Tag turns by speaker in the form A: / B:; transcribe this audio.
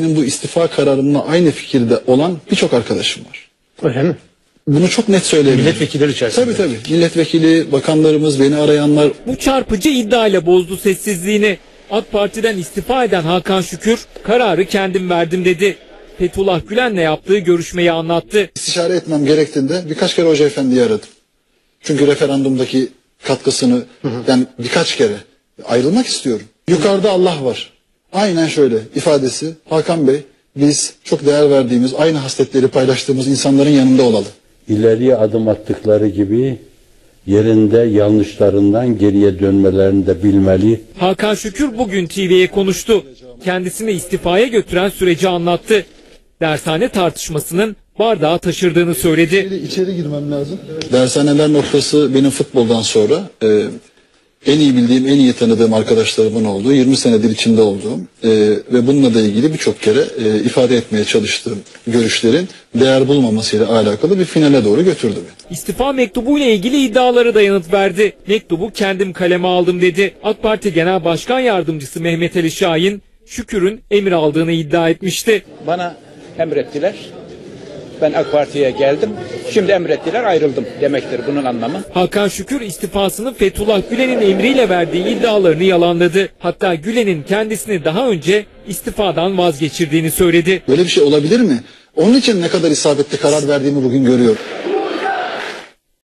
A: Benim bu istifa kararımla aynı fikirde olan birçok arkadaşım var.
B: Öyle mi?
A: Bunu çok net söyleyebilirim.
B: Milletvekilleri içerisinde.
A: Tabii tabii. Milletvekili, bakanlarımız, beni arayanlar
C: Bu çarpıcı iddiayla bozdu sessizliğini. AK Parti'den istifa eden Hakan Şükür kararı kendim verdim dedi. Fethullah Gülen'le yaptığı görüşmeyi anlattı.
A: istişare etmem gerektiğinde birkaç kere Hoca Efendi'yi aradım. Çünkü referandumdaki katkısını yani birkaç kere ayrılmak istiyorum. Yukarıda Allah var. Aynen şöyle ifadesi Hakan Bey biz çok değer verdiğimiz aynı hasletleri paylaştığımız insanların yanında olalım.
D: ileriye adım attıkları gibi yerinde yanlışlarından geriye dönmelerini de bilmeli.
C: Hakan Şükür bugün TV'ye konuştu. Kendisini istifaya götüren süreci anlattı. Dershane tartışmasının bardağı taşırdığını söyledi.
A: İçeri, içeri girmem lazım. Dershaneler noktası benim futboldan sonra e, en iyi bildiğim, en iyi tanıdığım arkadaşlarımın olduğu, 20 senedir içinde olduğum e, ve bununla da ilgili birçok kere e, ifade etmeye çalıştığım görüşlerin değer bulmamasıyla alakalı bir finale doğru götürdü beni.
C: İstifa mektubu ile ilgili iddiaları da yanıt verdi. Mektubu kendim kaleme aldım dedi. AK Parti Genel Başkan Yardımcısı Mehmet Ali Şahin, Şükür'ün emir aldığını iddia etmişti.
E: Bana emrettiler. Ben AK Parti'ye geldim. Şimdi emrettiler ayrıldım demektir bunun anlamı.
C: Hakan Şükür istifasını Fethullah Gülen'in emriyle verdiği iddialarını yalanladı. Hatta Gülen'in kendisini daha önce istifadan vazgeçirdiğini söyledi.
A: Böyle bir şey olabilir mi? Onun için ne kadar isabetli karar verdiğimi bugün görüyorum.